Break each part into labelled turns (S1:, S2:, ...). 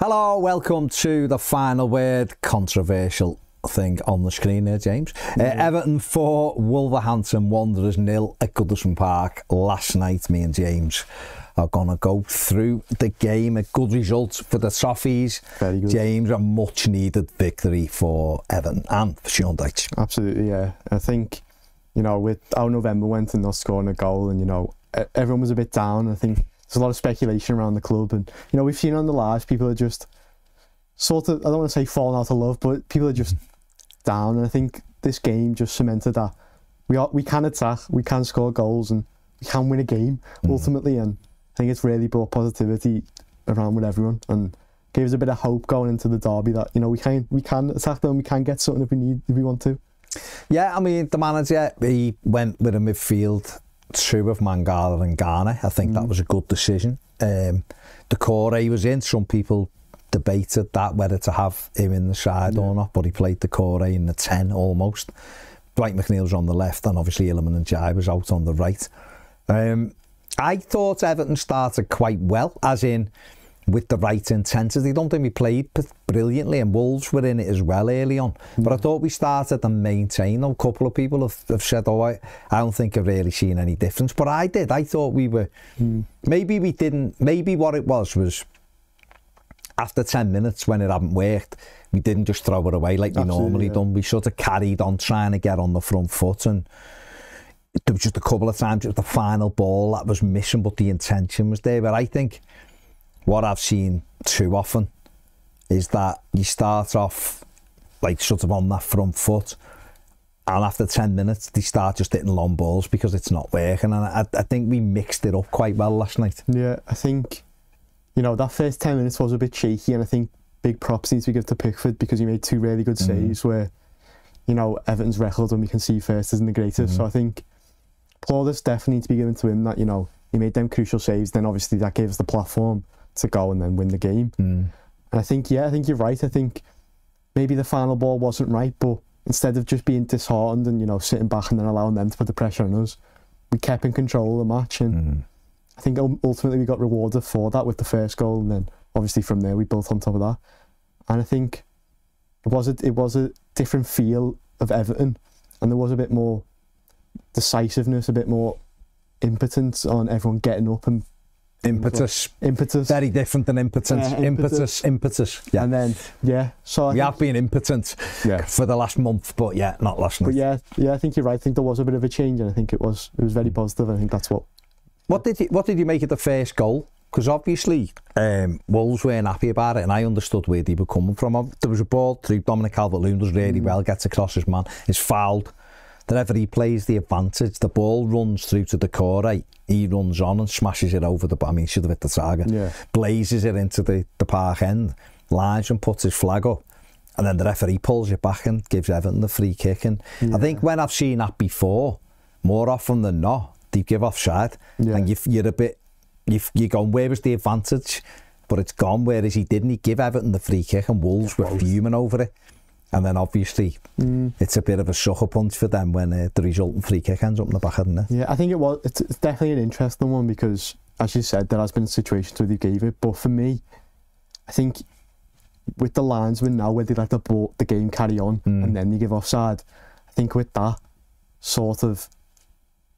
S1: Hello, welcome to the final word. Controversial thing on the screen there, James. Uh, Everton 4, Wolverhampton Wanderers nil at Goodison Park last night. Me and James are going to go through the game. A good result for the Toffees.
S2: Very good.
S1: James, a much needed victory for Everton and for Sean Dyche.
S2: Absolutely, yeah. I think, you know, with how November went and not scoring a goal, and, you know, everyone was a bit down. I think there's a lot of speculation around the club, and you know we've seen on the live people are just sort of I don't want to say falling out of love, but people are just down, and I think this game just cemented that we are we can attack, we can score goals, and we can win a game mm. ultimately, and I think it's really brought positivity around with everyone and gave us a bit of hope going into the derby that you know we can we can attack them, we can get something if we need if we want to.
S1: Yeah, I mean the manager he went with a midfield true of Mangala and Ghana. I think mm. that was a good decision. Um, the core he was in, some people debated that whether to have him in the side yeah. or not, but he played the core in the 10 almost. Dwight McNeil was on the left, and obviously Illiman and Jai was out on the right. Um, I thought Everton started quite well, as in with the right intensity. They don't think we played brilliantly, and Wolves were in it as well early on. Mm. But I hmm. thought we started and maintained. A couple of people have, have said, oh, I, I don't think I've really seen any difference. But I did. I thought we were... Mm. Maybe we didn't... Maybe what it was was after 10 minutes when it hadn't worked, we didn't just throw it away like we normally
S2: yeah.
S1: done. We sort of carried on trying to get on the front foot and there was just a couple of times it was the final ball that was missing, but the intention was there. But I think what I've seen too often is that you start off like sort of on that front foot and after 10 minutes they start just hitting long balls because it's not working and I, I think we mixed it up quite well last night.
S2: Yeah, I think you know that first 10 minutes was a bit shaky and I think big props needs to be given to Pickford because he made two really good mm-hmm. saves mm -hmm. where you know Everton's record when we can see first isn't the greatest mm -hmm. so mm-hmm. I think plaudits definitely needs to be given to him that you know he made them crucial saves then obviously that gave us the platform to go and then win the game. Mm. And I think, yeah, I think you're right. I think maybe the final ball wasn't right, but instead of just being disheartened and, you know, sitting back and then allowing them to put the pressure on us, we kept in control of the match. And mm. I think ultimately we got rewarded for that with the first goal. And then obviously from there, we built on top of that. And I think it was a, it was a different feel of Everton. And there was a bit more decisiveness, a bit more impotence on everyone getting up and
S1: Impetus.
S2: Impetus.
S1: Very different than impotent.
S2: Yeah,
S1: impetus. Impetus. impetus. Yeah.
S2: And then, yeah. So I
S1: we have been impotent
S2: yeah.
S1: for the last month, but yeah, not last month.
S2: But yeah, yeah, I think you're right. I think there was a bit of a change, and I think it was it was very positive. I think that's what.
S1: What did you, what did you make of the first goal? Because obviously um, Wolves weren't happy about it, and I understood where they were coming from. There was a ball through Dominic Calvert-Lewin does really mm. well, gets across his man, is fouled, ever he plays the advantage, the ball runs through to the core. He runs on and smashes it over the bar. I mean, he should have hit the target.
S2: Yeah.
S1: Blazes it into the, the park end. lies and puts his flag up. And then the referee pulls it back and gives Everton the free kick. And yeah. I think when I've seen that before, more often than not, they give offside.
S2: Yeah.
S1: And you, you're a bit, you've, you're gone, where was the advantage? But it's gone, whereas he didn't. He give Everton the free kick and Wolves yeah, were fuming over it. And then obviously, mm. it's a bit of a sucker punch for them when uh, the resulting free kick ends up in the back of the net.
S2: Yeah, I think it was. It's, definitely an interesting one because, as you said, there has been situations where they gave it. But for me, I think with the linesman now, where they let the ball, the game carry on mm. and then they give offside, I think with that sort of,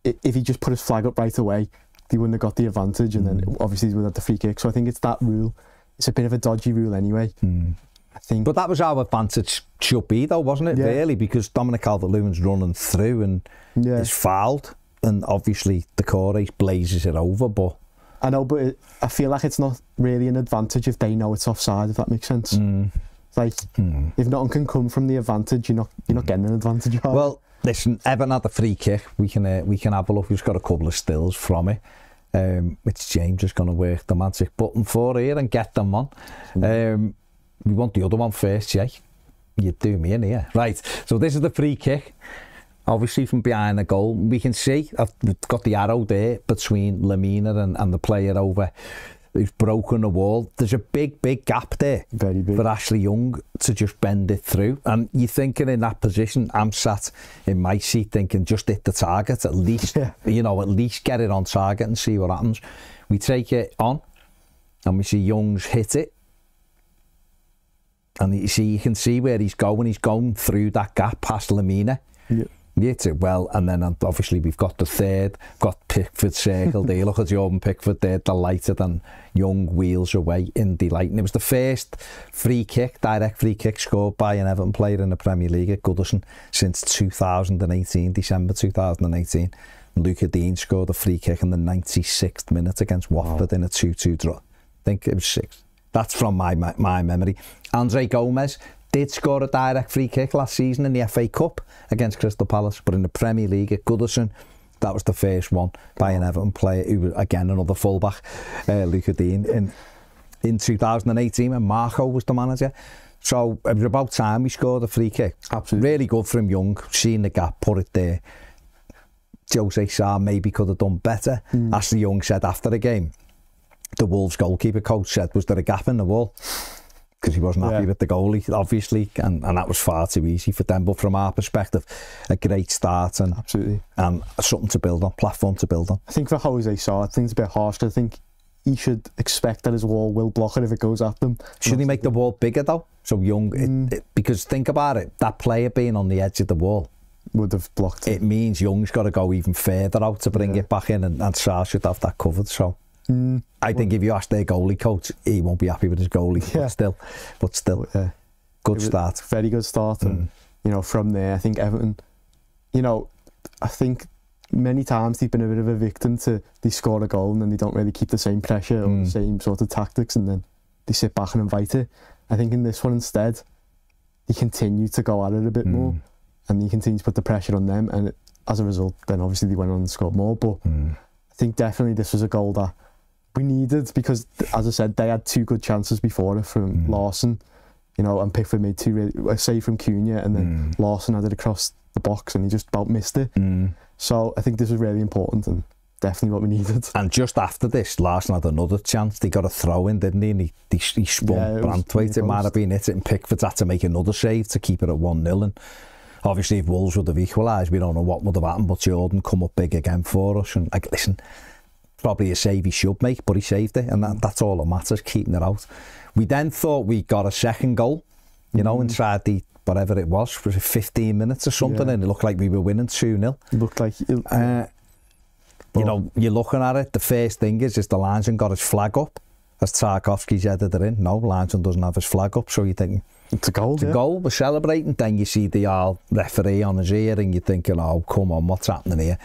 S2: if he just put his flag up right away, they wouldn't have got the advantage, and mm. then obviously they would have the free kick. So I think it's that rule. It's a bit of a dodgy rule anyway. Mm. I think.
S1: But that was our advantage should be, though, wasn't it?
S2: Yeah.
S1: Really, because Dominic Calvert-Lewin's running through and
S2: yeah.
S1: fouled, and obviously the Corey blazes it over. But
S2: I know, but it, I feel like it's not really an advantage if they know it's offside. If that makes sense.
S1: Mm.
S2: Like, mm. if nothing can come from the advantage, you're not you're not mm. getting an advantage.
S1: Well, listen, Evan had free kick. We can uh, we can have a look. We've got a couple of stills from it. Um, which James is going to work the magic button for here and get them on. Mm. Um, we want the other one first, yeah? You do me in here. Right, so this is the free kick. Obviously from behind the goal. We can see, I've got the arrow there between Lamina and, and the player over who's broken the wall. There's a big, big gap there
S2: Very big.
S1: for Ashley Young to just bend it through. And you're thinking in that position, I'm sat in my seat thinking, just hit the target, at least,
S2: yeah.
S1: you know, at least get it on target and see what happens. We take it on and we see Young's hit it And you see, you can see where he's going. He's going through that gap past Lamina.
S2: Yeah.
S1: Yeah, well, and then obviously we've got the third, got Pickford circle there. Look at Jordan Pickford there, delighted, and Young wheels away in delight. And it was the first free kick, direct free kick scored by an Everton player in the Premier League at Goodison since 2018, December 2018. And Luca Dean scored a free kick in the 96th minute against Watford wow. in a 2-2 draw. I think it was six. That's from my, my, my memory. Andre Gomez did score a direct free kick last season in the FA Cup against Crystal Palace, but in the Premier League at Goodison, that was the first one by an Everton player who was, again, another fullback, uh, Luca Dean, in, in 2018 when Marco was the manager. So it was about time he scored a free kick.
S2: Absolutely.
S1: Really good from Young, seeing the gap, put it there. Jose Sarr maybe could have done better, mm. as the Young said after the game. the Wolves goalkeeper coach said was there a gap in the wall because he wasn't happy yeah. with the goalie, obviously, and, and that was far too easy for them. But from our perspective, a great start and
S2: absolutely
S1: and something to build on, platform to build on.
S2: I think for Jose Sarr, I think it's a bit harsh. I think he should expect that his wall will block it if it goes at them.
S1: Should he make the wall bigger though? So young, mm. it, it, because think about it, that player being on the edge of the wall
S2: would have blocked
S1: it. It means Young's got to go even further out to bring yeah. it back in, and, and Sarr should have that covered. So. Mm. I think if you ask their goalie coach, he won't be happy with his goalie. Yeah. But still, but still, yeah. good start.
S2: Very good start, and mm. you know from there, I think Everton. You know, I think many times they've been a bit of a victim to they score a goal and then they don't really keep the same pressure or mm. the same sort of tactics, and then they sit back and invite it. I think in this one instead, they continue to go at it a bit mm. more, and they continue to put the pressure on them, and it, as a result, then obviously they went on and scored more. But mm. I think definitely this was a goal that we needed because, as I said, they had two good chances before it from mm. Larson, you know, and Pickford made two really, uh, save from Cunha, and then mm. Larson had it across the box and he just about missed it.
S1: Mm.
S2: So I think this was really important and definitely what we needed.
S1: And just after this, Larson had another chance. They got a throw in, didn't he? And he, he, he spun yeah, Brantwaite. It might have been it. And Pickford had to make another save to keep it at 1 0. And obviously, if Wolves would have equalised, we don't know what would have happened. But Jordan come up big again for us. And like, listen, probably a save he should make, but he saved it, and that, that's all that matters, keeping it out. We then thought we got a second goal, you know, mm. and tried the whatever it was, for 15 minutes or something, yeah. and it looked like we were winning 2-0.
S2: Looked like...
S1: It, uh, you know, you're looking at it, the first thing is, is the linesman got his flag up, as Tarkovsky's headed it in. No, linesman doesn't have his flag up, so you think
S2: It's a goal,
S1: It's
S2: yeah.
S1: a goal, we're celebrating, then you see the all uh, referee on his ear, and you're thinking, oh, come on, what's happening here?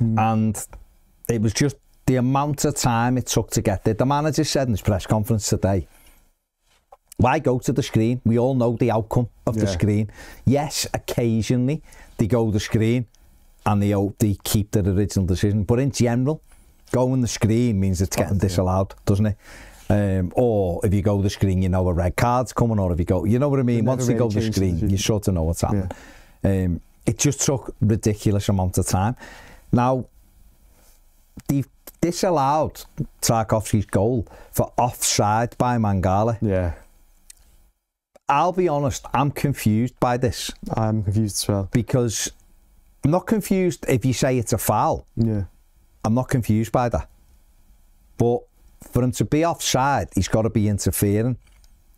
S1: Mm. And it was just the amount of time it took to get there. The manager said in his press conference today, why go to the screen? We all know the outcome of yeah. the screen. Yes, occasionally they go the screen and they, they keep their original decision. But in general, going the screen means it's getting disallowed, doesn't it? Um, or if you go the screen, you know a red card's coming, or if you go, you know what I mean? Once you go the screen, the you sort of know what's happening. Yeah. Um, it just took ridiculous amount of time. Now, they've disallowed Tarkovsky's goal for offside by Mangala.
S2: Yeah.
S1: I'll be honest, I'm confused by this.
S2: I'm confused as well.
S1: Because I'm not confused if you say it's a foul.
S2: Yeah.
S1: I'm not confused by that. But for him to be offside, he's got to be interfering.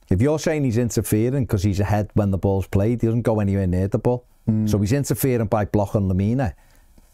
S1: If you're saying he's interfering because he's ahead when the ball's played, he doesn't go anywhere near the ball. Mm. So he's interfering by blocking Lamina.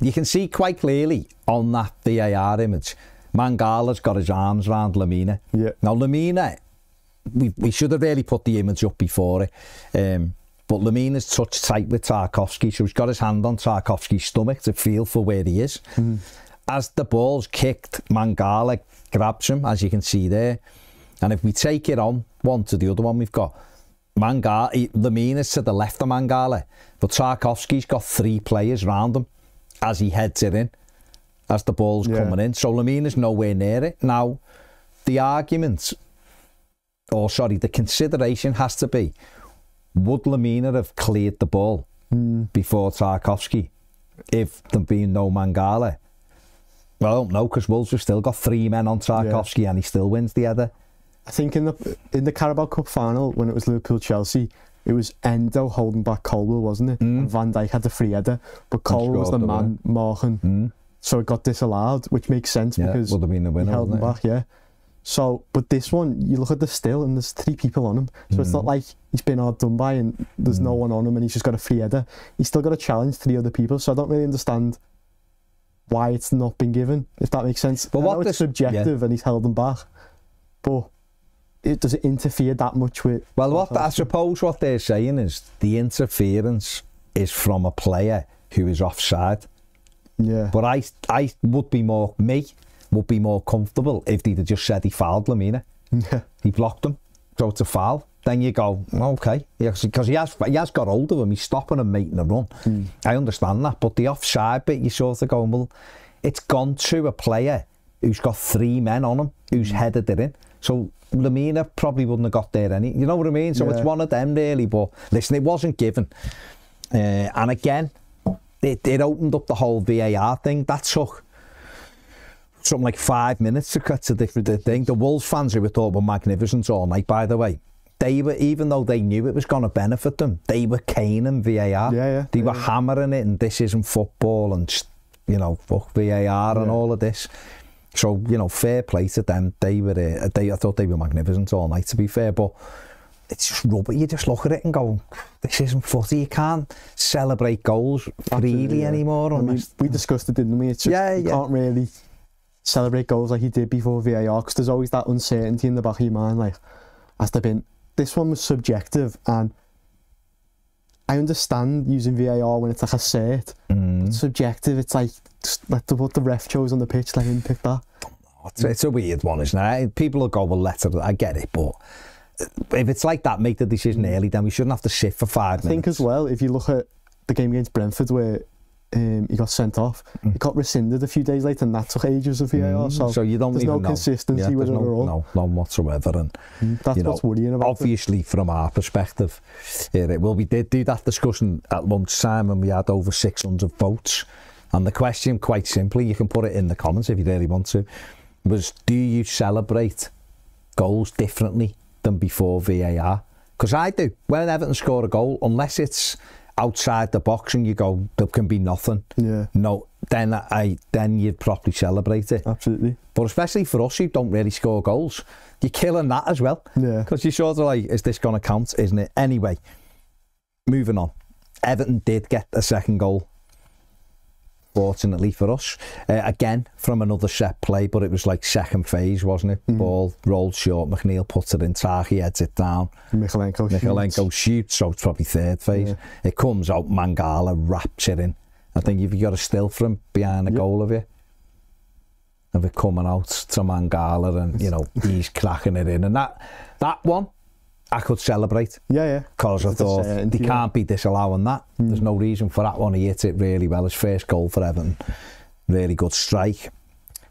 S1: You can see quite clearly on that VAR image, Mangala's got his arms around Lamina.
S2: Yeah.
S1: Now Lamina we, we should have really put the image up before it. Um, but Lamine is touched tight with Tarkovsky, so he's got his hand on Tarkovsky's stomach to feel for where he is.
S2: Mm.
S1: As the ball's kicked, Mangala grabs him, as you can see there. And if we take it on, one to the other one we've got, Mangala, Lamine is to the left of Mangala, but Tarkovsky's got three players round him as he heads it in, as the ball's yeah. coming in. So Lamina's nowhere near it. Now, the argument or sorry, the consideration has to be would Lamina have cleared the ball
S2: mm.
S1: before Tarkovsky if there being no Mangala? Well, I don't know because Wolves have still got three men on Tarkovsky yeah. and he still wins the other.
S2: I think in the in the Carabao Cup final when it was Liverpool Chelsea, it was Endo holding back Colwell, wasn't it? Mm. And Van Dijk had the free header, but Colwell was the man marking, mm. so it got disallowed, which makes sense
S1: yeah,
S2: because
S1: would have been the winner,
S2: held him back. Yeah. So, but this one, you look at the still and there's three people on him. So mm. it's not mm. like he's been hard done by and there's mm. no one on him and he's just got a free header. He's still got to challenge three other people. So I don't really understand why it's not been given, if that makes sense. But I what it's subjective yeah. and he's held them back. But it does it interfere that much with?
S1: Well, what the, I suppose what they're saying is the interference is from a player who is offside.
S2: Yeah.
S1: But I I would be more me. would be more comfortable if they'd have just said he fouled Lamina. he blocked him. So it's a foul. Then you go, okay, because yeah, he has he has got hold of him. He's stopping and making a run. Mm. I understand that, but the offside bit, you sort of go, well, it's gone through a player who's got three men on him, who's mm. headed it in. So Lamina probably wouldn't have got there any. You know what I mean? So yeah. it's one of them really. But listen, it wasn't given. Uh, and again, it, it opened up the whole VAR thing. That took something like five minutes to cut to different thing. The Wolves fans who were thought were magnificent all night, by the way, they were, even though they knew it was going to benefit them, they were cane and VAR.
S2: Yeah, yeah,
S1: they
S2: yeah,
S1: were
S2: yeah.
S1: hammering it and this isn't football and, you know, fuck VAR yeah. and all of this. So, you know, fair play to them. They were, uh, they, I thought they were magnificent all night, to be fair, but it's just rubber. You just look at it and go, this isn't footy. You can't celebrate goals freely yeah. anymore.
S2: I mean, we discussed it, didn't we? It's just, yeah, yeah. can't really celebrate goals like he did before VAR because there's always that uncertainty in the back of your mind. Like, has there been this one was subjective and I understand using VAR when it's like a cert, mm. subjective. It's like like the, what the ref chose on the pitch, let him pick that.
S1: It's, it's a weird one, isn't it? People will go, well, let it. I get it, but if it's like that, make the decision early. Then we shouldn't have to shift for five
S2: I minutes. I think as well, if you look at the game against Brentford, where um, he got sent off. Mm. He got rescinded a few days later, and that took ages of VAR. Mm. So,
S1: so you don't
S2: there's even no
S1: know.
S2: consistency yeah, with
S1: no, it
S2: at all.
S1: No, none whatsoever. And
S2: mm. that's
S1: you know,
S2: what's worrying about.
S1: Obviously,
S2: it.
S1: from our perspective, here it will. We did do that discussion at lunchtime, and we had over 600 votes. And the question, quite simply, you can put it in the comments if you really want to, was do you celebrate goals differently than before VAR? Because I do. When Everton score a goal, unless it's outside the box and you go, there can be nothing.
S2: Yeah.
S1: No, then I then you'd properly celebrate it.
S2: Absolutely.
S1: But especially for us who don't really score goals, you're killing that as well.
S2: Yeah.
S1: Because you're sort of like, is this going to count, isn't it? Anyway, moving on. Everton did get a second goal fortunately for us. Uh, again, from another set play, but it was like second phase, wasn't it? Mm. Ball rolled short, McNeil puts it in Tarki heads it down.
S2: Michalenko,
S1: Michalenko shoots. shoots, so it's probably third phase. Yeah. It comes out, Mangala wraps it in. I think you've got a still from behind the yep. goal of you. And we're coming out to Mangala and, you know, he's cracking it in. And that, that one, I could celebrate.
S2: Yeah, yeah.
S1: Because I thought, uh, they can't be on that. Mm. There's no reason for that one. He hit it really well. His first goal for Everton. Really good strike.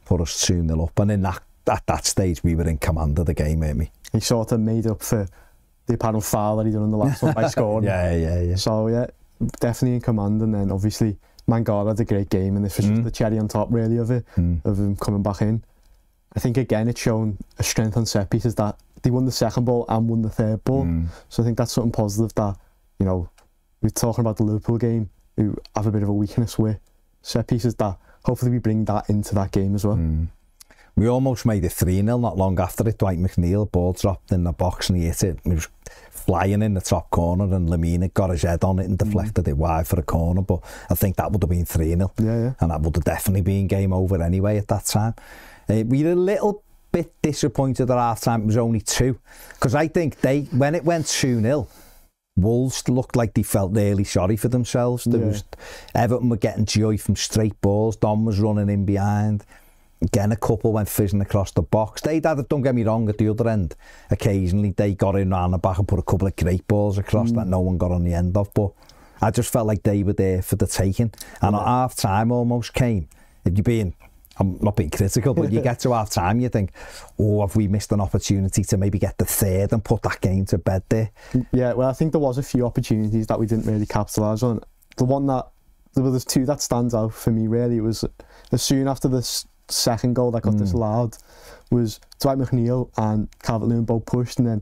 S1: for us 2-0 up. And in that, at that stage, we were in command of the game, weren't we?
S2: He sort of made up for the apparent foul that he done in the last one by scoring.
S1: yeah, yeah, yeah.
S2: So, yeah, definitely in command. And then, obviously, Mangala had a great game. And this was mm. the cherry on top, really, of it, mm. of him coming back in. I think, again, it's shown a strength on set pieces that they won the second ball and won the third ball. Mm. So I think that's something positive that, you know, we're talking about the Liverpool game, who have a bit of a weakness with set pieces that hopefully we bring that into that game as well. Mm.
S1: We almost made it 3 0 not long after it. Dwight McNeil, ball dropped in the box and he hit it. He was flying in the top corner and Lamina got his head on it and mm. deflected mm. it wide for a corner. But I think that would have been 3
S2: 0. Yeah, yeah.
S1: And that would have definitely been game over anyway at that time. Uh, we had a little bit disappointed at half time it was only two because I think they when it went 2 0, Wolves looked like they felt really sorry for themselves. There yeah. was Everton were getting joy from straight balls. Don was running in behind. Again, a couple went fizzing across the box. They had, don't get me wrong, at the other end, occasionally they got in around the back and put a couple of great balls across mm. that no one got on the end of. But I just felt like they were there for the taking. And yeah. at half time almost came, if you're being I'm not being critical, but you get to half time, you think, oh, have we missed an opportunity to maybe get the third and put that game to bed there?
S2: Yeah, well, I think there was a few opportunities that we didn't really capitalise on. The one that, there were two that stands out for me, really, was as soon after the second goal that got
S1: mm.
S2: disallowed was Dwight McNeil and Loon both pushed, and then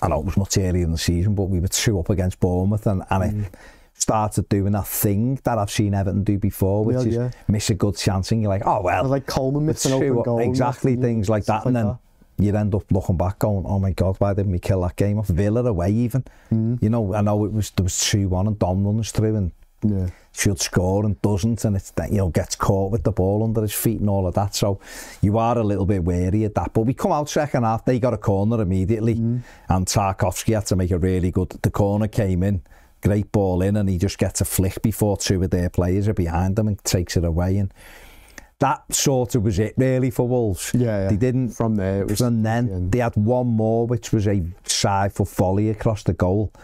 S2: I
S1: know it was much earlier in the season, but we were two up against Bournemouth, and and
S2: mm.
S1: it, started doing that thing that I've seen Everton do before, which
S2: yeah,
S1: is
S2: yeah.
S1: miss a good chance and you're like, oh well.
S2: like Coleman missed an open goal.
S1: Exactly, things like that.
S2: Like
S1: and then that. you end up looking back going, oh my God, why didn't we kill that game off? Villa away even.
S2: Mm.
S1: You know, I know it was, there was 2-1 and Dom runs through and
S2: yeah.
S1: should score and doesn't and it's you know gets caught with the ball under his feet and all of that so you are a little bit wary of that but we come out second half they got a corner immediately mm. and Tarkovsky had to make a really good the corner came in great ball in and he just gets a flick before two of their players are behind him and takes it away. And that sort of was it really for Wolves.
S2: Yeah, yeah.
S1: They didn't
S2: from there. It was, from
S1: then
S2: yeah.
S1: they had one more, which was a side for volley across the goal.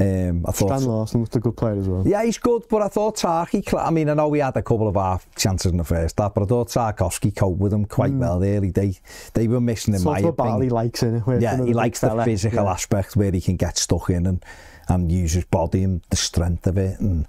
S1: Um, I thought,
S2: Stan Larson looked a good player as well.
S1: Yeah, he's good, but I thought Tarky, I mean, I know we had a couple of half chances in the first half, but I thought Tarkovsky coped with them quite mm. well the early. They, they were missing
S2: him. Sort of a he likes in it.
S1: Yeah, he likes
S2: fella.
S1: the physical
S2: yeah.
S1: aspect where he can get stuck in and, and use his body and the strength of it. And,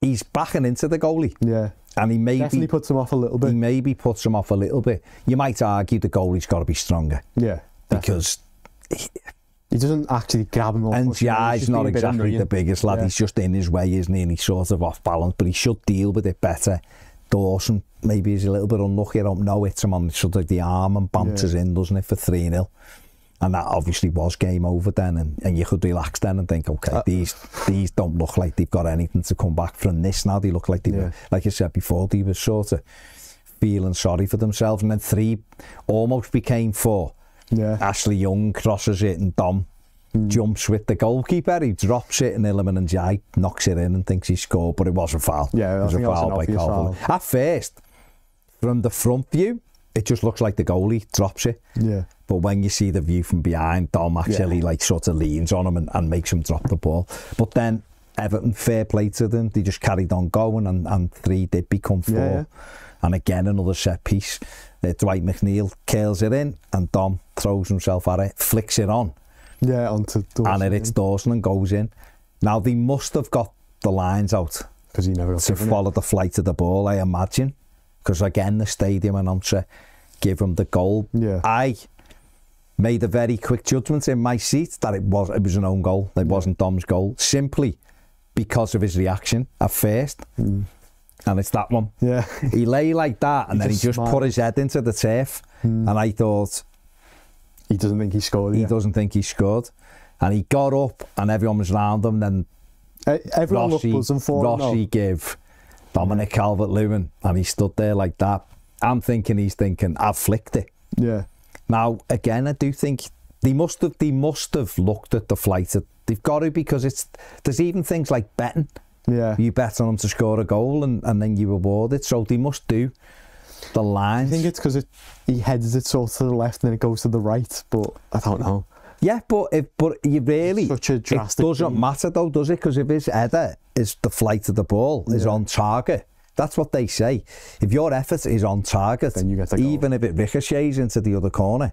S1: he's backing into the goalie.
S2: Yeah.
S1: And he may
S2: definitely be, puts him off a little bit.
S1: He maybe puts him off a little bit. You might argue the goalie's got to be stronger.
S2: Yeah,
S1: because
S2: he, he doesn't actually grab him. Up
S1: and
S2: yeah, he's, he's
S1: not exactly the biggest lad.
S2: Yeah.
S1: He's just in his way, isn't he? And he's sort of off balance, but he should deal with it better. Dawson maybe is a little bit unlucky. I don't know. It's him on sort of the arm and banters yeah. in, doesn't it, for 3 0 and that obviously was game over then and, and you could relax then and think okay
S2: uh,
S1: these these don't look like they've got anything to come back from this now they look like they
S2: yeah.
S1: were like I said before they were sort of feeling sorry for themselves and then three almost became four
S2: yeah
S1: Ashley Young crosses it and Dom
S2: mm.
S1: jumps with the goalkeeper he drops it and Illiman and Jai knocks it in and thinks he scored but it was a foul
S2: yeah
S1: it was a foul
S2: was
S1: by Calvin at first from the front view it just looks like the goalie drops it
S2: yeah
S1: But when you see the view from behind, Dom actually yeah. like sort of leans on him and, and makes him drop the ball. But then Everton, fair play to them. They just carried on going and, and three did become four.
S2: Yeah.
S1: And again, another set piece. Uh, Dwight McNeil curls it in and Dom throws himself at it, flicks it on.
S2: Yeah, onto Dawson.
S1: And it hits Dawson and goes in. Now, they must have got the lines out
S2: because he never
S1: to
S2: follow it.
S1: the flight of the ball, I imagine. Because again, the stadium announcer give him the goal.
S2: Yeah.
S1: I made a very quick judgment in my seat that it was it was an own goal. It wasn't Dom's goal simply because of his reaction at first.
S2: Mm.
S1: And it's that one.
S2: Yeah.
S1: he lay like that and
S2: he
S1: then
S2: just
S1: he just
S2: smiled.
S1: put his head into the turf.
S2: Mm.
S1: And I thought.
S2: He doesn't think he scored.
S1: He doesn't think he scored. And he got up and everyone was around him. Then
S2: uh, everyone
S1: Rossi,
S2: looked
S1: Rossi
S2: no.
S1: give Dominic Calvert Lewin. And he stood there like that. I'm thinking he's thinking, I've flicked it.
S2: Yeah.
S1: Now, again, I do think they must have they must have looked at the flight. They've got to because it's there's even things like betting.
S2: Yeah,
S1: you bet on them to score a goal and, and then you reward it. So they must do the
S2: line.
S1: I
S2: think it's because it, he heads it sort of to the left and then it goes to the right. But I don't know.
S1: Yeah, but if but you really
S2: such a drastic.
S1: It
S2: doesn't
S1: matter though, does it? Because if his header is the flight of the ball
S2: yeah.
S1: is on target, that's what they say. If your effort is on target, even if it ricochets into the other corner.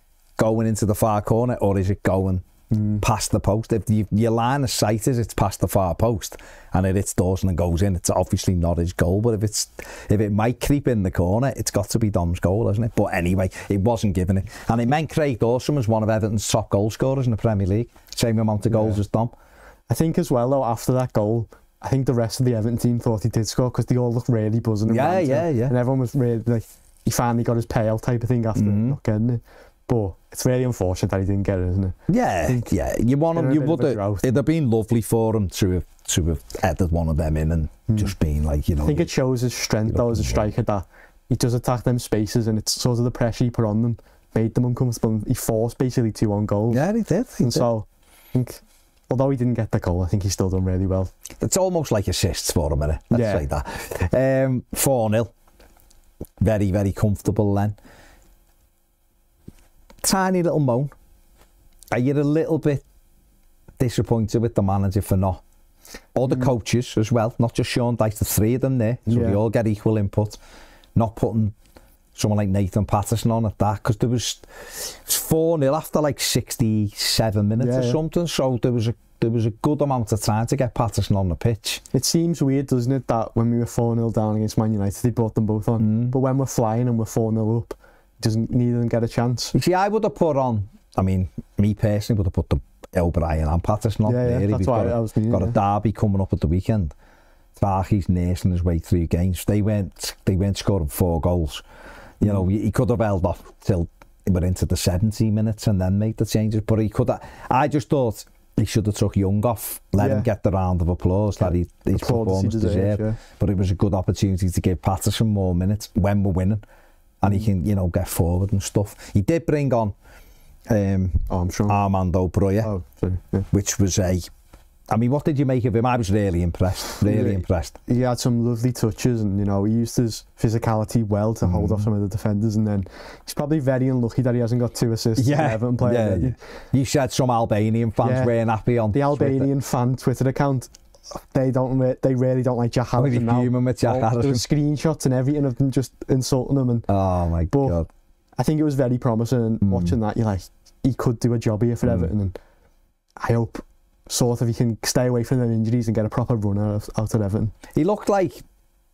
S1: going into the far corner, or is it going
S2: mm.
S1: past the post. If you, your line of sight is it's past the far post and it hits Dawson and goes in, it's obviously not his goal. But if it's if it might creep in the corner, it's got to be Dom's goal, is not it? But anyway, it wasn't given it, and it meant Craig Dawson was one of Everton's top goal scorers in the Premier League, same amount of goals
S2: yeah.
S1: as Dom.
S2: I think as well though after that goal. I think the rest of the Everton team thought he did score because they all looked really buzzing.
S1: yeah, yeah, yeah.
S2: And everyone was really like, he finally got his pail type of thing after
S1: mm
S2: not getting it. But it's very unfortunate that he didn't get it, isn't it?
S1: Yeah, yeah. You want him. You would. It'd have been lovely for him to have to have added one of them in and mm. just being like you know.
S2: I think it shows his strength though as a striker that he does attack them spaces and it's sort of the pressure he put on them made them uncomfortable. He forced basically two on goals.
S1: Yeah, he did. He
S2: and
S1: did.
S2: so I think although he didn't get the goal, I think he's still done really well.
S1: It's almost like assists for him, isn't it? Let's
S2: yeah.
S1: say that. Um, 4 0. Very, very comfortable then. tiny little moan. I get a little bit disappointed with the manager for not. All the mm. coaches as well, not just Sean Dyche, the three of them there, so
S2: yeah.
S1: they all get equal input. Not putting someone like Nathan Patterson on at that, because there was, was 4-0 after like 67 minutes
S2: yeah,
S1: or
S2: yeah.
S1: something, so there was a there was a good amount of time to get Patterson on the pitch.
S2: It seems weird, doesn't it, that when we were 4-0 down against Man United, they brought them both on.
S1: Mm.
S2: But when we're flying and we're 4-0 up, doesn't neither get a chance.
S1: You see, I would have put on. I mean, me personally would have put the O'Brien and Patterson on
S2: yeah, there.
S1: Yeah,
S2: that's why
S1: got,
S2: was thinking,
S1: got
S2: yeah.
S1: a derby coming up at the weekend. Tharky's nursing his way through games. They went, they went scoring four goals. You mm. know, he could have held off till he went into the 70 minutes and then made the changes. But he could have, I just thought he should have took Young off, let
S2: yeah.
S1: him get the round of applause yeah. that he, his
S2: performance he deserved.
S1: deserved.
S2: Yeah.
S1: But it was a good opportunity to give Patterson more minutes when we're winning and he can, you know, get forward and stuff. He did bring on um,
S2: I'm sure.
S1: Armando Breuer,
S2: oh, yeah.
S1: which was a... I mean, what did you make of him? I was really impressed, really
S2: yeah,
S1: impressed.
S2: He had some lovely touches and, you know, he used his physicality well to
S1: mm.
S2: hold off mm. some of the defenders and then he's probably very unlucky that he hasn't got two assists yeah, to Everton player.
S1: Yeah, yeah. You said some Albanian fans
S2: yeah,
S1: weren't happy on
S2: The Albanian Twitter. fan Twitter account they don't. They really don't like Jack Harrison now.
S1: Human with Jack Harrison.
S2: screenshots and everything of them just insulting him. And
S1: oh my
S2: but
S1: god!
S2: I think it was very promising.
S1: mm.
S2: Watching that, you're like, he could do a job here for
S1: mm.
S2: Everton. And I hope sort of he can stay away from their injuries and get a proper run out of Everton.
S1: He looked like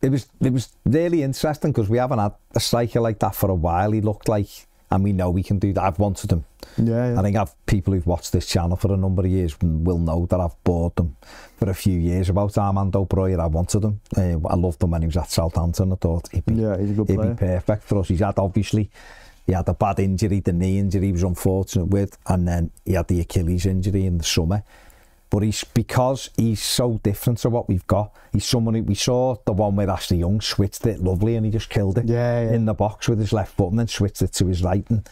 S1: it was it was really interesting because we haven't had a striker like that for a while. He looked like and we know we can do that. I've wanted them.
S2: Yeah, yeah.
S1: I think I've people who've watched this channel for a number of years will know that I've bored them for a few years about Armando Breuer. I wanted him. Uh, I loved him when he was at Southampton. I thought he'd be,
S2: yeah, he's a good
S1: he'd
S2: player.
S1: be perfect for us. He's had obviously he had a bad injury, the knee injury he was unfortunate with, and then he had the Achilles injury in the summer but he's because he's so different to what we've got. He's someone who we saw the one where Ashley Young switched it lovely and he just killed it
S2: yeah, yeah.
S1: in the box with his left foot and then switched it to his right and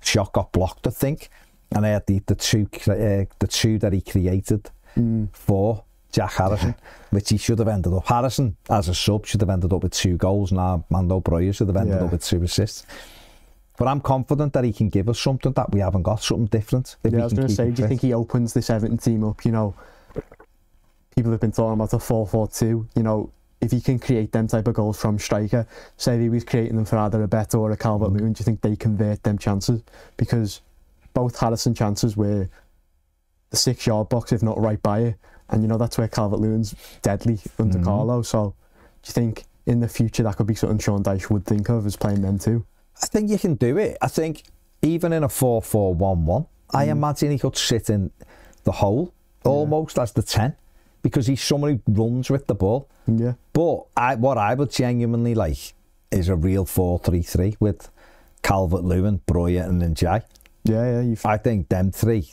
S1: shot got blocked, I think. And I had the, the two uh, the two that he created
S2: mm.
S1: for Jack Harrison, which he should have ended up. Harrison, as a sub, should have ended up with two goals. Now Mando Breuer should have ended
S2: yeah.
S1: up with two assists. But I'm confident that he can give us something that we haven't got, something different.
S2: Yeah, I was going to say, do you think he opens the Everton team up? You know, people have been talking about a 4 4 2. You know, if he can create them type of goals from striker, say he was creating them for either a Beto or a Calvert Lewin, do you think they convert them chances? Because both Harrison chances were the six yard box, if not right by it. And you know, that's where Calvert Lewin's deadly under
S1: mm
S2: Carlo. So do you think in the future that could be something Sean Dyche would think of as playing them too?
S1: I think you can do it. I think even in a 4 4 1 1, I
S2: mm.
S1: imagine he could sit in the hole almost yeah. as the 10 because he's someone who runs with the ball.
S2: Yeah.
S1: But I, what I would genuinely like is a real 4 3 3 with Calvert Lewin, Breuer, and Jai.
S2: Yeah, yeah. You've...
S1: I think them three,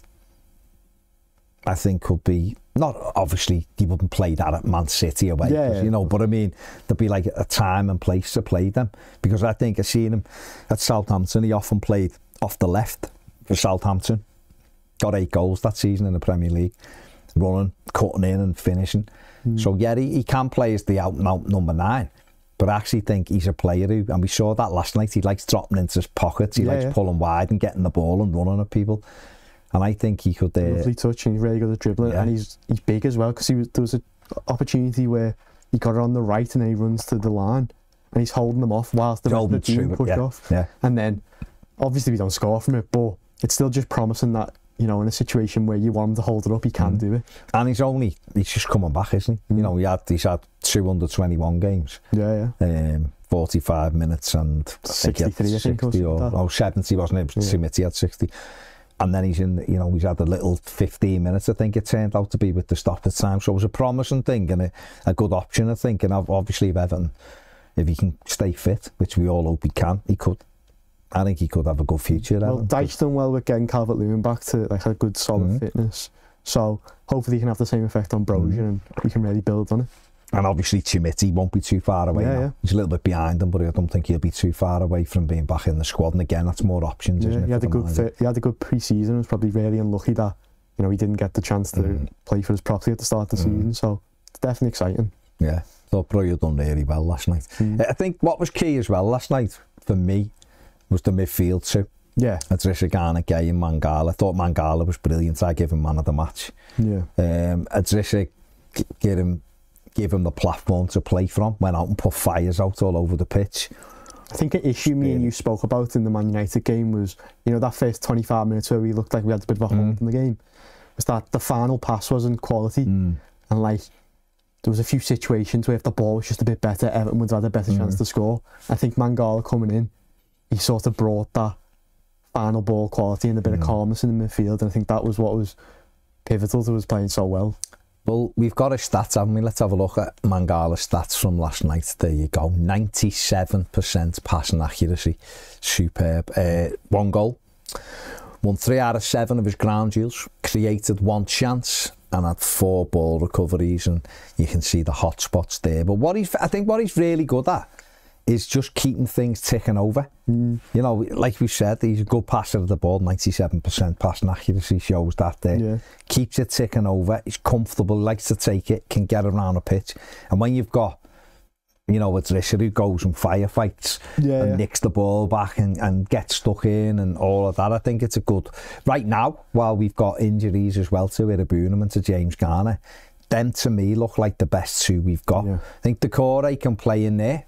S1: I think, could be not obviously he wouldn't play that at Man City away,
S2: yeah.
S1: you know. But I mean, there'd be like a time and place to play them because I think I've seen him at Southampton. He often played off the left for Southampton. Got eight goals that season in the Premier League, running, cutting in, and finishing.
S2: Mm.
S1: So yeah, he, he can play as the out and out number nine. But I actually think he's a player who, and we saw that last night, he likes dropping into his pockets, he
S2: yeah,
S1: likes
S2: yeah.
S1: pulling wide and getting the ball and running at people and I think he could. Uh,
S2: Lovely touch, and he's really good at dribbling,
S1: yeah.
S2: and he's he's big as well because there was an opportunity where he got it on the right and then he runs to the line, and he's holding them off whilst the rest of the team push
S1: yeah.
S2: off.
S1: Yeah.
S2: And then obviously we don't score from it, but it's still just promising that you know in a situation where you want him to hold it up, he can
S1: mm.
S2: do it.
S1: And he's only he's just coming back, isn't he?
S2: Mm.
S1: You know, he had he's had 221 games.
S2: Yeah, yeah.
S1: Um, 45 minutes and I 63 think
S2: 60 I think or,
S1: or, 70 wasn't it?
S2: Yeah.
S1: Timothy had 60 and then he's in, you know, he's had a little 15 minutes, I think it turned out to be with the stop at time. So it was a promising thing and a, a good option, I think. And obviously, if Evan, if he can stay fit, which we all hope he can, he could. I think he could have a good future.
S2: Well,
S1: Evan.
S2: Dyche done well with getting Calvert-Lewin back to like a good solid
S1: mm -hmm.
S2: fitness. So hopefully he can have the same effect on Brogan
S1: mm -hmm.
S2: and we can really build on it.
S1: And obviously, Timothy he won't be too far away.
S2: Yeah, yeah.
S1: He's a little bit behind him, but I don't think he'll be too far away from being back in the squad. And again, that's more options,
S2: yeah,
S1: isn't it?
S2: He had, a good fit, he had a good pre-season. he was probably really unlucky that you know he didn't get the chance to
S1: mm.
S2: play for us properly at the start of the
S1: mm.
S2: season. So it's definitely exciting.
S1: Yeah, thought Bro had done really well last night.
S2: Mm.
S1: I think what was key as well last night for me was the midfield too.
S2: Yeah.
S1: A Trisha Garner Gay and Mangala. I thought Mangala was brilliant. I give him man of the match.
S2: Yeah.
S1: Um, a gave him give him the platform to play from. Went out and put fires out all over the pitch.
S2: I think an issue me and you spoke about in the Man United game was, you know, that first 25 minutes where we looked like we had a bit of a hold
S1: mm.
S2: in the game, was that the final pass wasn't quality.
S1: Mm.
S2: And, like, there was a few situations where if the ball was just a bit better, Everton would have had a better
S1: mm.
S2: chance to score. I think Mangala coming in, he sort of brought that final ball quality and a bit of
S1: mm.
S2: calmness in the midfield. And I think that was what was pivotal to us playing so well.
S1: Well, we've got a stat, haven't we? Let's have a look at Mangala's stats from last night. There you go. 97% passing accuracy. Superb. Uh, one goal. Won three out of seven of his ground deals. Created one chance and had four ball recoveries. And you can see the hot spots there. But what he's, I think what he's really good at is just keeping things ticking over.
S2: Mm.
S1: You know, like we said, he's a good passer of the ball, 97% passing accuracy shows that there.
S2: Yeah.
S1: Keeps it ticking over, he's comfortable, likes to take it, can get around a pitch. And when you've got, you know, a dresser who goes and firefights
S2: yeah,
S1: and
S2: yeah.
S1: nicks the ball back and, and gets stuck in and all of that, I think it's a good. Right now, while we've got injuries as well to Irabunum and to James Garner, them to me look like the best two we've got.
S2: Yeah.
S1: I think the Corey can play in there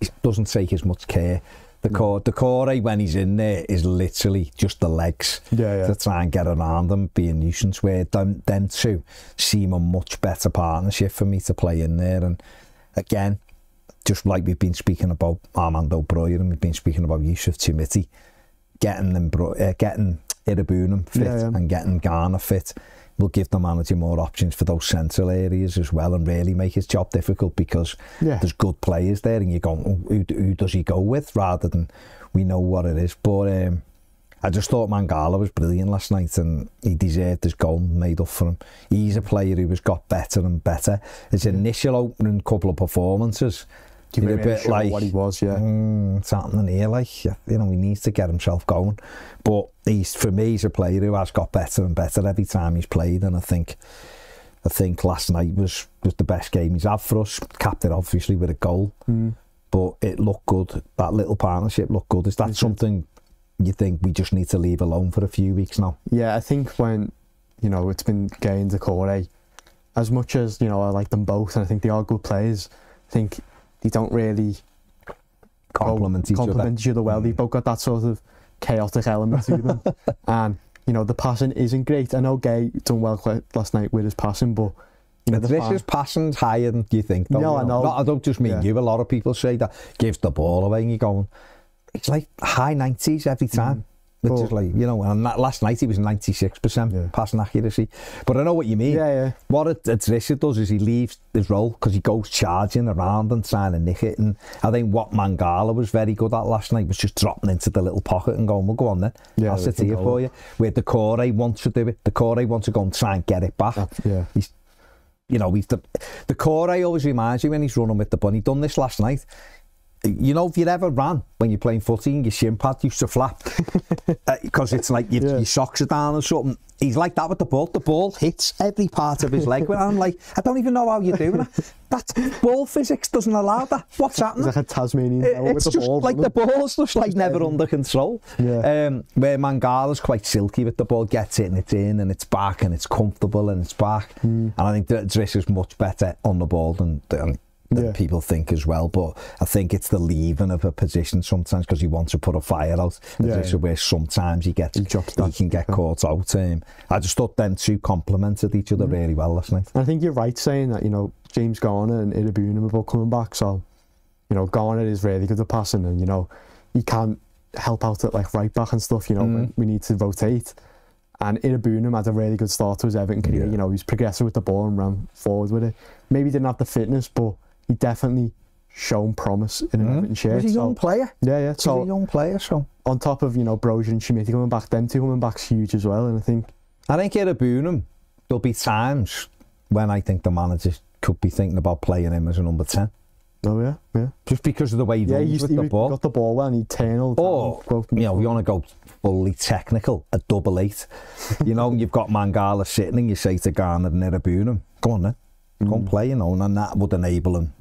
S1: it doesn't take as much care. The mm. core, the core when he's in there is literally just the legs
S2: yeah, yeah.
S1: to try and get around them, be a nuisance. Where them, them two seem a much better partnership for me to play in there. And again, just like we've been speaking about Armando Breuer and we've been speaking about Yusuf Tumiti, getting them, uh, getting Irabunum fit
S2: yeah, yeah.
S1: and getting Garner fit will give the manager more options for those central areas as well and really make his job difficult because
S2: yeah.
S1: there's good players there and you go, who, who does he go with rather than we know what it is. But um, I just thought Mangala was brilliant last night and he deserved his goal made up for him. He's a player who has got better and better. His initial opening couple of performances – Keep a bit like
S2: what he was, yeah.
S1: Mm, happening here, like you know, he needs to get himself going. But he's for me, he's a player who has got better and better every time he's played, and I think. I think last night was, was the best game he's had for us. Capped it obviously with a goal,
S2: mm.
S1: but it looked good. That little partnership looked good. Is that
S2: mm -hmm.
S1: something you think we just need to leave alone for a few weeks now?
S2: Yeah, I think when you know it's been to Corey eh, as much as you know I like them both, and I think they are good players. I think they don't really
S1: compliment each
S2: compliment other. each other well. Mm. They've both got that sort of chaotic element to them. and, you know, the passing isn't great. I know Gay done well last night with his passing, but you know,
S1: this is passing higher than you think. Don't
S2: no,
S1: you know?
S2: I know.
S1: Not, I don't just mean
S2: yeah.
S1: you. A lot of people say that gives the ball away and you're going, it's like high 90s every mm. time.
S2: Mm. Which but, is
S1: like, you know, and last night he was 96%
S2: yeah.
S1: passing accuracy. But I know what you mean.
S2: Yeah, yeah.
S1: What a, a Drisha does is he leaves his role because he goes charging around and trying to nick it. And I think what Mangala was very good at last night was just dropping into the little pocket and going, well, go on then.
S2: Yeah,
S1: I'll sit here for you. Where the core wants to do it. The core wants to go and try and get it back.
S2: That's, yeah.
S1: He's you know, we've the, the core always reminds you when he's running with the bunny. He done this last night. you know, if you'd ever ran when you're playing footy and your shin pad used to flap because uh, it's like your,
S2: yeah.
S1: your, socks are down or something. He's like that with the ball. The ball hits every part of his leg. And I'm like, I don't even know how you're doing that. That ball physics doesn't allow that. What's happening?
S2: It's like a Tasmanian
S1: it, it's
S2: the
S1: just
S2: ball.
S1: like the is just like never under control.
S2: Yeah.
S1: Um, where Mangala's quite silky with the ball, gets it and it's in and it's back and it's comfortable and it's back.
S2: Mm.
S1: And I think that Driss is much better on the ball than, than that
S2: yeah.
S1: people think as well. But I think it's the leaving of a position sometimes because you want to put a fire out.
S2: Yeah, yeah.
S1: Where sometimes he gets
S2: he,
S1: he can get caught out. Um, I just thought them two complemented each other mm. really well last night.
S2: I think you're right saying that you know James Garner and Irabuna are both coming back. So you know Garner is really good at passing, and you know he can help out at like right back and stuff. You know mm. we need to rotate. And Irabunum had a really good start to his Everton career. You know, was progressive with the ball and ran forward with it. Maybe didn't have the fitness, but he definitely shown promise in mm. Everton shirt.
S1: He's a young so, player.
S2: Yeah, yeah.
S1: So he's a young player. So
S2: on top of you know Brozier and Schmidt coming back, them two coming back's huge as well. And I think
S1: I think it boon him. There'll be times when I think the manager could be thinking about playing him as a number ten.
S2: Oh yeah, yeah.
S1: Just because of the way he
S2: yeah,
S1: runs
S2: he
S1: with
S2: he
S1: the ball.
S2: got the ball well and he'd turn all the
S1: Or,
S2: time.
S1: you know,
S2: if
S1: you want to go fully technical, a double eight. you know, you've got Mangala sitting and you say to Garner and Irabunum, go on then, Mm. Go and hmm. play, you know, and that would enable him.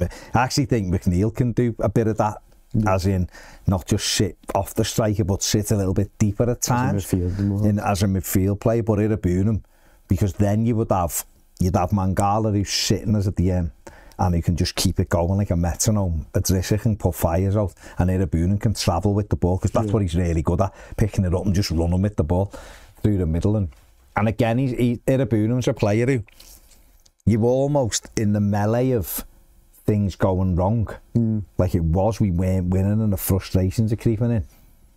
S1: I actually think McNeil can do a bit of that yeah. as in not just sit off the striker but sit a little bit deeper at times
S2: as a midfield,
S1: in, as a midfield player but it'd boon him because then you would have you'd have Mangala who's sitting as a DM and he can just keep it going like a metronome a Drissich can put fires out and it'd boon him can travel with the ball because that's
S2: yeah.
S1: what he's really good at picking it up and just running with the ball through the middle and and again he's, he, Irabuunum's a player who you're almost in the melee of things going wrong.
S2: Mm.
S1: Like it was, we weren't winning and the frustrations are creeping in.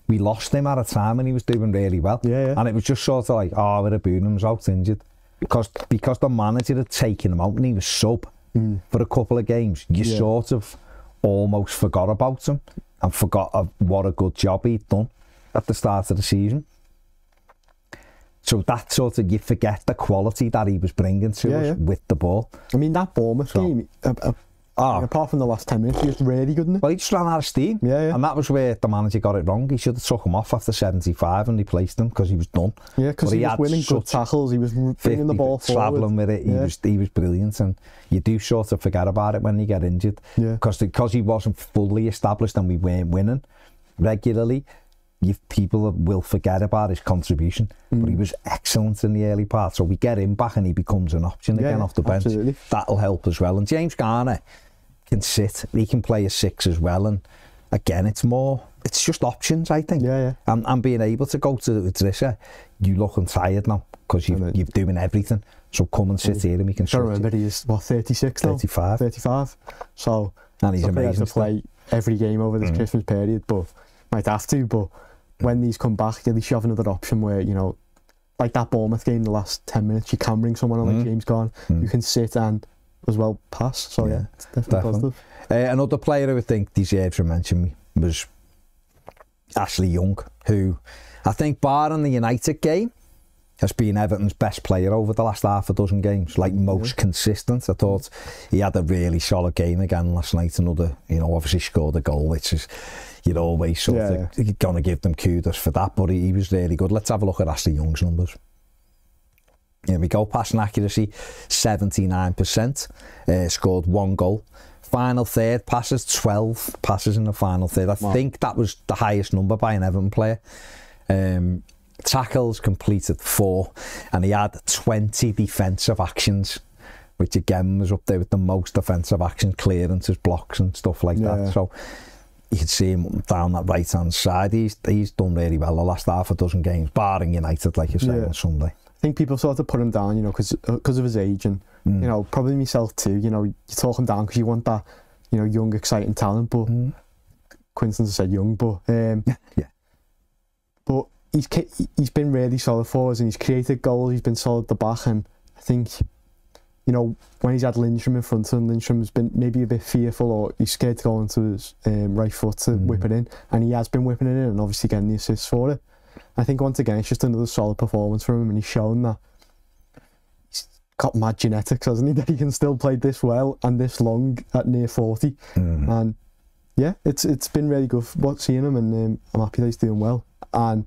S1: We lost him at a time and he was doing really well.
S2: Yeah, yeah.
S1: And it was just sort of like, oh, ah, we're booing him, out injured. Because, because the manager had taken him out and he was sub mm. for a couple of games, you
S2: yeah.
S1: sort of almost forgot about him and forgot what a good job he'd done at the start of the season. So that sort of, you forget the quality that he was bringing to
S2: yeah,
S1: us
S2: yeah.
S1: with the ball.
S2: I mean, that Bournemouth
S1: so,
S2: game, uh, uh,
S1: Oh.
S2: Apart from the last 10 minutes, he was really good, is
S1: Well, he just ran out of steam.
S2: Yeah, yeah.
S1: And that was where the manager got it wrong. He should have took him off after 75 and replaced him because he was done.
S2: Yeah, because he,
S1: he
S2: was winning good tackles. He was bringing the ball forward.
S1: Travelling with it. He,
S2: yeah.
S1: was, he was brilliant. And you do sort of forget about it when you get injured.
S2: Yeah.
S1: Because he wasn't fully established and we weren't winning regularly people will forget about his contribution,
S2: mm.
S1: but he mm. was excellent in the early part. So we get him back and he becomes an option
S2: yeah,
S1: again off the bench.
S2: Absolutely.
S1: That'll help as well. And James Garner can sit, he can play a six as well. And again, it's more, it's just options, I think.
S2: Yeah, yeah.
S1: And, and being able to go to Trisha, you looking tired now because you've,
S2: I mean,
S1: you've doing everything. So come and sit and here and we can
S2: sit.
S1: I
S2: remember he is, what, 36 now?
S1: 35.
S2: 35. So,
S1: and he's amazing.
S2: to play every game over this
S1: mm.
S2: Christmas period, but might have to, but when these come back, at least you have another option where, you know, like that Bournemouth game, the last 10 minutes, you can bring someone on
S1: mm.
S2: like James Garn.
S1: Mm.
S2: You can sit and as well pass. So, yeah,
S1: yeah
S2: it's definitely,
S1: definitely.
S2: positive.
S1: Uh, another player I would think deserves a mention was Ashley Young, who I think, barring the United game, has been Everton's best player over the last half a dozen games, like mm, most yeah. consistent. I thought he had a really solid game again last night. Another, you know, obviously scored a goal, which is you would always sort
S2: yeah,
S1: of going to give them kudos for that. But he, he, was really good. Let's have a look at Ashley Young's numbers. Here we go. Passing accuracy, 79%. Uh, scored one goal. Final third passes, 12 passes in the final third. I
S2: wow.
S1: think that was the highest number by an Everton player. Um, tackles completed four, and he had 20 defensive actions, which again was up there with the most defensive action clearances, blocks, and stuff like
S2: yeah.
S1: that. So you could see him down that right hand side. He's he's done really well the last half a dozen games, barring United, like you said
S2: yeah.
S1: on Sunday.
S2: I think people sort of put him down, you know, because because uh, of his age and
S1: mm.
S2: you know probably myself too. You know, you talk him down because you want that, you know, young exciting talent. But
S1: mm.
S2: Quinton said young, but um,
S1: yeah, yeah.
S2: But he's he's been really solid for us and he's created goals. He's been solid at the back and I think you know, when he's had Lindstrom in front of him, Lindstrom's been maybe a bit fearful or he's scared to go into his um, right foot to
S1: mm.
S2: whip it in. And he has been whipping it in and obviously getting the assists for it. I think once again, it's just another solid performance from him and he's shown that he's got mad genetics, hasn't he? That he can still play this well and this long at near 40.
S1: Mm.
S2: And yeah, it's it's been really good what seeing him and um, I'm happy that he's doing well. And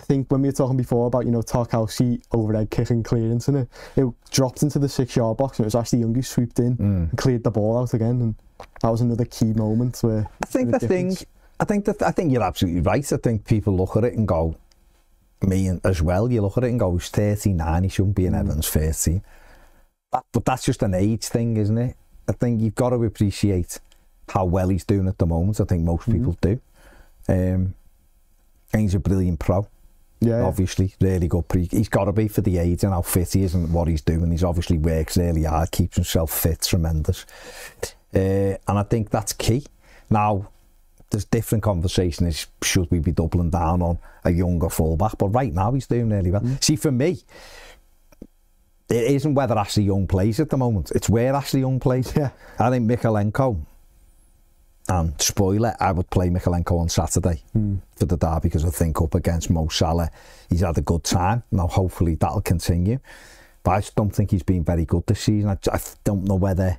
S2: I think when we were talking before about, you know, she overhead kick and clearance and it, it dropped into the six-yard box and it was actually Young who swooped in
S1: mm.
S2: and cleared the ball out again. And that was another key moment where...
S1: I think the,
S2: the
S1: thing... I think, that, I think you're absolutely right. I think people look at it and go, me as well, you look at it and go, he's 39, he shouldn't be in hmm. Evans 30. That, but that's just an age thing, isn't it? I think you've got to appreciate how well he's doing at the moment. I think most
S2: mm -hmm.
S1: people do. Um, and he's a brilliant pro.
S2: Yeah.
S1: Obviously, really good pre. He's got to be for the age and how fit he is and what he's doing. He's obviously works really hard, keeps himself fit, tremendous. Uh, and I think that's key. Now, there's different conversation is should we be doubling down on a younger fullback? But right now he's doing really well. Mm. See, for me, it isn't whether Ashley Young plays at the moment. It's where Ashley Young plays.
S2: Yeah.
S1: I think Mikhailenko, And spoiler, I would play Michalenko on Saturday
S2: mm.
S1: for the derby because I think up against Mo Salah, he's had a good time. Now, hopefully, that'll continue. But I just don't think he's been very good this season. I, I don't know whether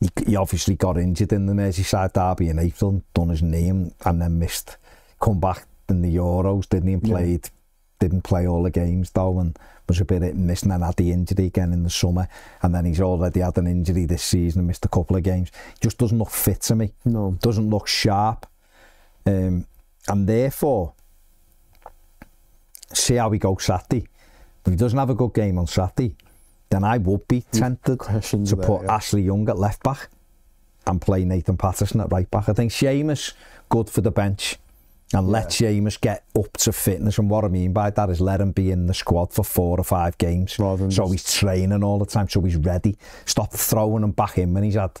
S1: he, he obviously got injured in the Merseyside derby in April, done his name, and, and then missed, come back in the Euros, didn't he, and played yeah didn't play all the games though and was a bit hit and miss and then had the injury again in the summer and then he's already had an injury this season and missed a couple of games just doesn't look fit to me
S2: no
S1: doesn't look sharp um, and therefore see how we go Saturday if he doesn't have a good game on Saturday then I would be tempted to
S2: there,
S1: put
S2: yeah.
S1: Ashley Young at left back and play Nathan Patterson at right back I think Seamus good for the bench And yeah. let must get up to fitness. And what I mean by that is let him be in the squad for four or five games. so
S2: just...
S1: he's training all the time, so he's ready. Stop throwing him back in when he's had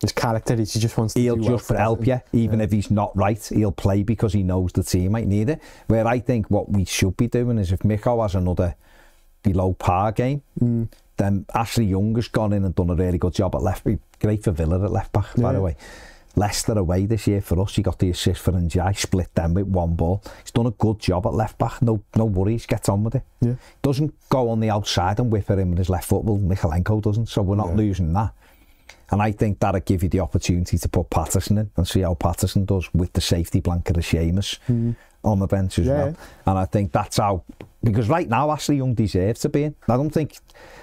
S1: his
S2: character is he just wants to
S1: he'll just
S2: well
S1: help you even
S2: yeah.
S1: if he's not right he'll play because he knows the team might need it where I think what we should be doing is if Miko has another below par game
S2: mm.
S1: then Ashley Young has gone in and done a really good job at left great for Villa at left back yeah. by the way Leicester away this year for us. He got the assist for Njai, split them with one ball. He's done a good job at left back. No, no worries. Get on with it.
S2: Yeah.
S1: Doesn't go on the outside and whip at him with his left foot. Well, Michalenko doesn't, so we're not
S2: yeah.
S1: losing that. And I think that'll give you the opportunity to put Patterson in and see how Patterson does with the safety blanket of Seamus
S2: mm.
S1: on the bench as
S2: yeah.
S1: well. And I think that's how because right now Ashley Young deserves to be in. I don't think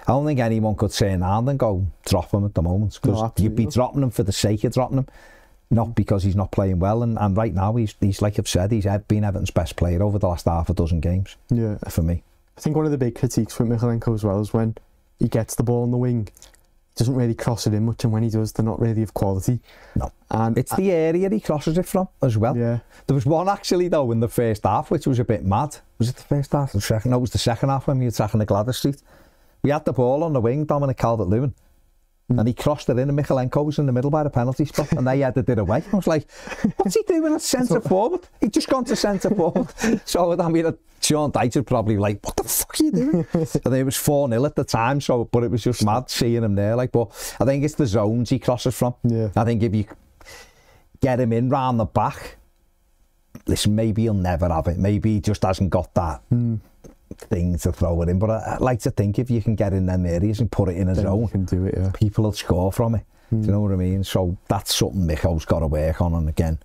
S1: I don't think anyone could turn around and go drop him at the moment because
S2: no,
S1: you'd be dropping him for the sake of dropping him. not because he's not playing well. And, and right now, he's, he's like I've said, he's been Everton's best player over the last half a dozen games.
S2: Yeah,
S1: for me.
S2: I think one of the big critiques with Michalenko as well is when he gets the ball on the wing, he doesn't really cross it in much, and when he does, they're not really of quality.
S1: No,
S2: and
S1: it's I, the area he crosses it from as well.
S2: Yeah,
S1: there was one actually though in the first half, which was a bit mad. Was it the first half? The second? No, it was the second half when we were attacking the Gladys Street. We had the ball on the wing, Dominic Calvert-Lewin
S2: Mm.
S1: And he crossed it in, and Michalenko was in the middle by the penalty spot, and they headed it away. I was like, what's he doing at centre forward? He'd just gone to centre forward. so, I mean, Sean Dyche probably like, what the fuck are you doing? and it was 4 0 at the time, so, but it was just mad seeing him there. Like, but I think it's the zones he crosses from.
S2: Yeah.
S1: I think if you get him in round the back, listen, maybe he'll never have it. Maybe he just hasn't got that.
S2: Mm
S1: thing to throw it in. But I, I like to think if you can get in them areas and put it in a
S2: then
S1: zone,
S2: can do it, yeah.
S1: people will score from it. Mm. Do you hmm. know what I mean? So that's something Michal's got to work on. And again,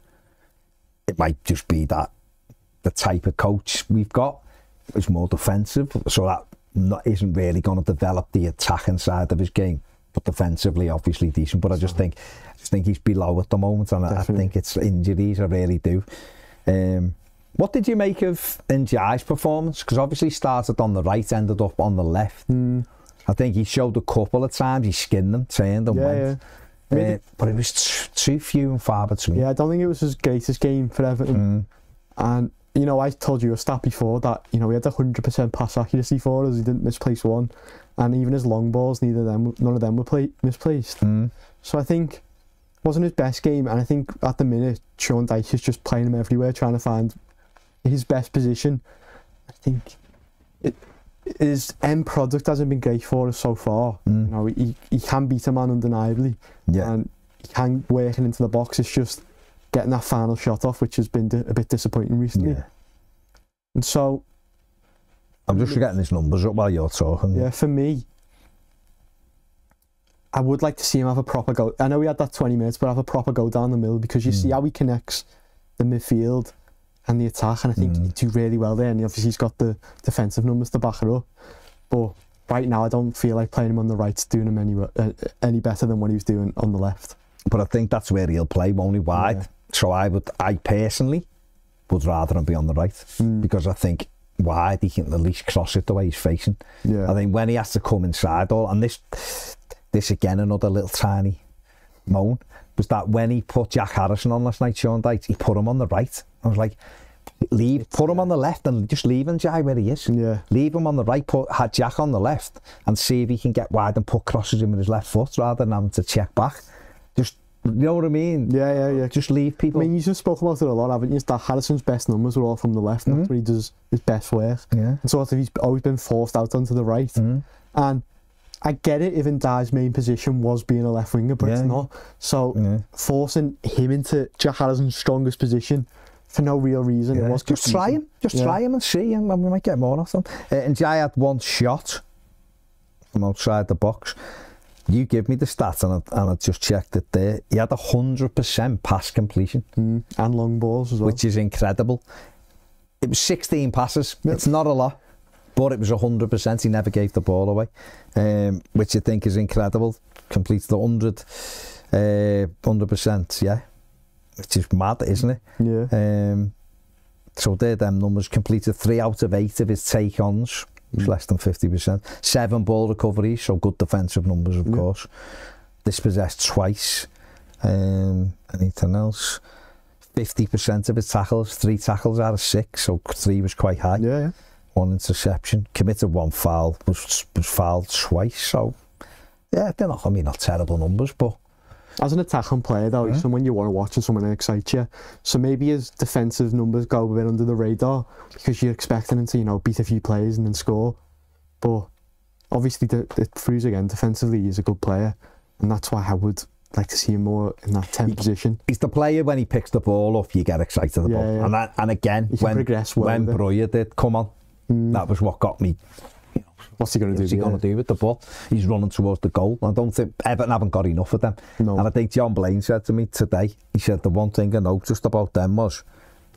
S1: it might just be that the type of coach we've got is more defensive. So that not, isn't really going to develop the attacking side of his game. But defensively, obviously decent. But I just think, I just think he's below at the moment, and Definitely. I,
S2: I
S1: think it's injuries. I really do. Um, What did you make of Njai's performance? Because obviously he started on the right, ended up on the left.
S2: Mm.
S1: I think he showed a couple of times, he skinned them, turned them,
S2: yeah,
S1: went.
S2: Yeah.
S1: Uh,
S2: it,
S1: but it was too, too few and far between.
S2: Yeah, I don't think it was his greatest game for Everton.
S1: Mm.
S2: And, you know, I told you a stat before that, you know, he had 100% pass accuracy for us, he didn't misplace one. And even his long balls, neither them, none of them were play, misplaced.
S1: Mm.
S2: So I think wasn't his best game, and I think at the minute Sean Dyche is just playing him everywhere, trying to find his best position. I think it, his end product hasn't been great for us so far.
S1: Mm.
S2: You know, he, he can beat a man undeniably.
S1: Yeah.
S2: And he can working into the box. It's just getting that final shot off, which has been a bit disappointing recently.
S1: Yeah.
S2: And so.
S1: I'm just forgetting his numbers up while you're talking.
S2: Yeah, for me, I would like to see him have a proper go. I know he had that 20 minutes, but have a proper go down the middle because you
S1: mm.
S2: see how he connects the midfield and the attack, and I think
S1: mm.
S2: he'd do really well there. And obviously, he's got the defensive numbers to back it up. But right now, I don't feel like playing him on the right's doing him any uh, uh, any better than what he was doing on the left.
S1: But I think that's where he'll play, only wide.
S2: Yeah.
S1: So I would, I personally would rather him be on the right
S2: mm.
S1: because I think wide he can at least cross it the way he's facing.
S2: Yeah.
S1: I think when he has to come inside, all and this, this again another little tiny moan was that when he put Jack Harrison on last night, Sean Dyche, he put him on the right. I was like, leave, it's, put him on the left and just leave and Jai where he is.
S2: Yeah.
S1: Leave him on the right, put had Jack on the left and see if he can get wide and put crosses in with his left foot rather than having to check back. Just, you know what I mean?
S2: Yeah, yeah, yeah.
S1: Just leave people.
S2: I mean, you've spoken about it a lot, haven't you? That Harrison's best numbers were all from the left. Mm
S1: -hmm.
S2: That's mm-hmm. where he does his best work.
S1: Yeah.
S2: And sort of he's always been forced out onto the right.
S1: Mm -hmm.
S2: And I get it if Ndai's main position was being a left winger, but
S1: yeah.
S2: it's not. So
S1: yeah.
S2: forcing him into Jack Harrison's strongest position for no real reason.
S1: Yeah, it
S2: was
S1: just try
S2: reason.
S1: him, just
S2: yeah.
S1: try him and see, and we might get more or something. Uh, and Jai had one shot from outside the box. You give me the stats, and I, and I just checked it there. He had a hundred percent pass completion
S2: mm. and long balls as well,
S1: which is incredible. It was 16 passes.
S2: Yep.
S1: It's not a lot, but it was 100%. He never gave the ball away, um, which I think is incredible. Completes the 100, uh, 100%, yeah which is mad, isn't it?
S2: Yeah.
S1: Um, so there, them numbers completed three out of eight of his take-ons, which
S2: mm.
S1: less than 50%. Seven ball recoveries, so good defensive numbers, of
S2: yeah.
S1: course. Dispossessed twice. Um, anything else? 50% of his tackles, three tackles out of six, so three was quite high.
S2: Yeah, yeah.
S1: One interception, committed one foul, was, was fouled twice, so yeah, they're not, I mean, not terrible numbers, but
S2: as an attacking player though, mm
S1: he's
S2: someone you want to watch and someone that excites you. So maybe his defensive numbers go a bit under the radar because you're expecting him to, you know, beat a few players and then score. But obviously, the, the proves again defensively he's a good player, and that's why I would like to see him more in that 10
S1: he,
S2: position.
S1: He's the player when he picks the ball up, you get excited about.
S2: Yeah, yeah.
S1: And that, and again, when
S2: well
S1: when Breuer did come on,
S2: mm.
S1: that was what got me
S2: what's he going to do?
S1: What's he going to do with the ball? He's running towards the goal. I don't think Everton haven't got enough of them.
S2: No.
S1: And I think John Blaine said to me today, he said the one thing I noticed about them was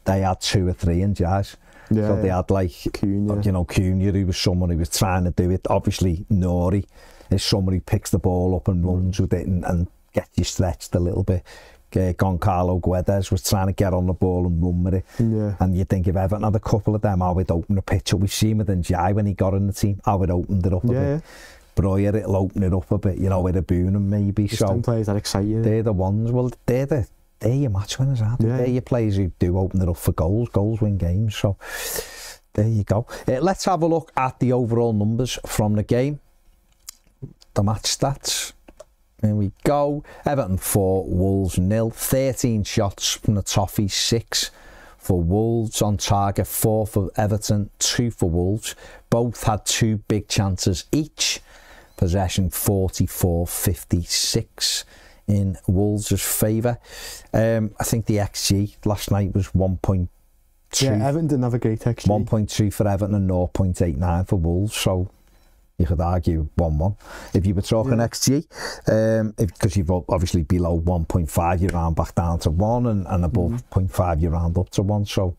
S1: they had two or three in jazz.
S2: Yeah,
S1: so they had like,
S2: Cunha.
S1: you know, Cunha, who was someone who was trying to do it. Obviously, Nori is someone who picks the ball up and runs mm. with it and, and gets you stretched a little bit uh, Goncalo Guedes was trying to get on the ball and run with it.
S2: Yeah.
S1: And you think if ever another couple of them, I would open the pitch up. We've seen with Njai when he got in the team, I would open it up a
S2: yeah,
S1: bit.
S2: Yeah.
S1: Breuer, it'll open it up a bit, you know, with a boon and maybe.
S2: Just
S1: so
S2: players that excite you.
S1: They're the ones, well, they're the, they're your match winners, aren't they?
S2: Yeah.
S1: They're your players who do open it up for goals. Goals win games, so there you go. Uh, let's have a look at the overall numbers from the game. The match stats. There we go. Everton 4, Wolves nil. 13 shots from the Toffee, 6 for Wolves on target, 4 for Everton, 2 for Wolves. Both had two big chances each. Possession 44 56 in Wolves' favour. Um, I think the XG last night was 1.2.
S2: Yeah, Everton didn't have a great XG.
S1: 1.2 for Everton and 0.89 for Wolves. So you could argue 1-1 if you were talking
S2: yeah.
S1: XG, um, because you've obviously below 1.5, you round back down to 1, and, and above
S2: mm -hmm.
S1: 0.5, you round up to 1. So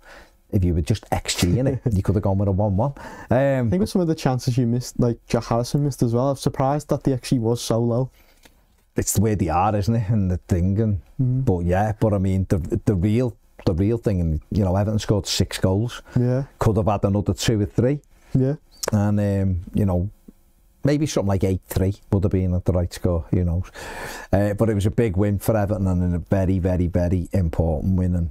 S1: if you were just XG in it, you could have gone with a 1 1. Um, I
S2: think with some of the chances you missed, like Jack Harrison missed as well, I'm surprised that the XG was so low.
S1: It's the way they are, isn't it? And the thing, and
S2: mm.
S1: but yeah, but I mean, the the real the real thing, and you know, Everton scored six goals.
S2: Yeah,
S1: could have had another two or three.
S2: Yeah,
S1: and um, you know, maybe something like 8-3 would have been at the right score, you know. Uh, but it was a big win for Everton and a very, very, very important win. And